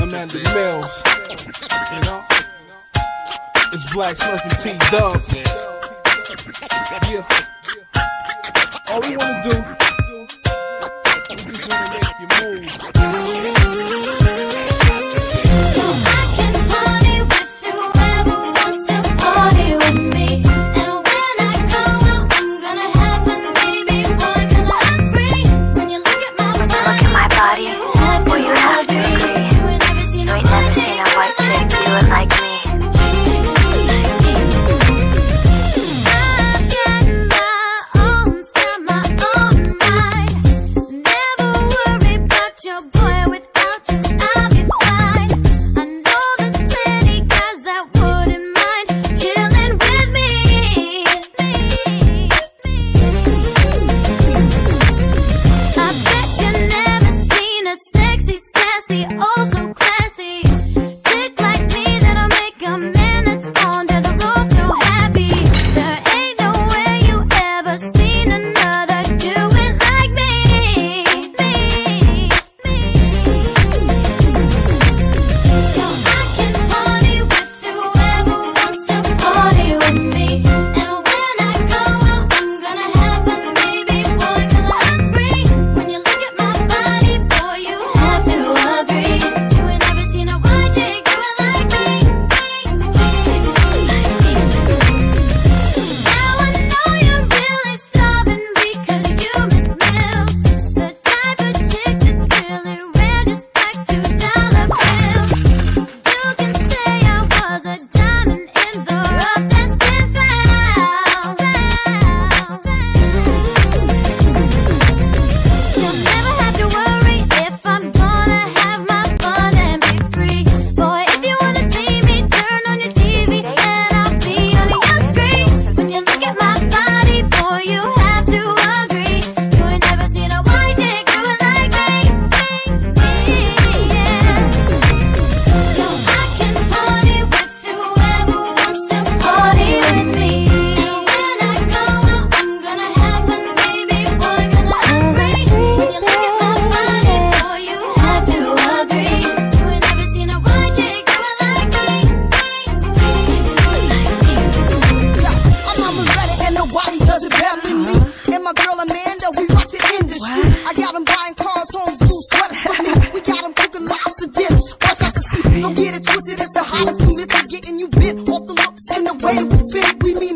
Amanda Mills. You know? It's Black Smith T Dub. Yeah. All we wanna do that we rock the industry. What? I got them buying cars on blue sweaters for me. We got them cooking lobster dips. Watch out to see. Don't get it twisted. It's the hottest new. This is getting you bit off the looks and the way we spit. We mean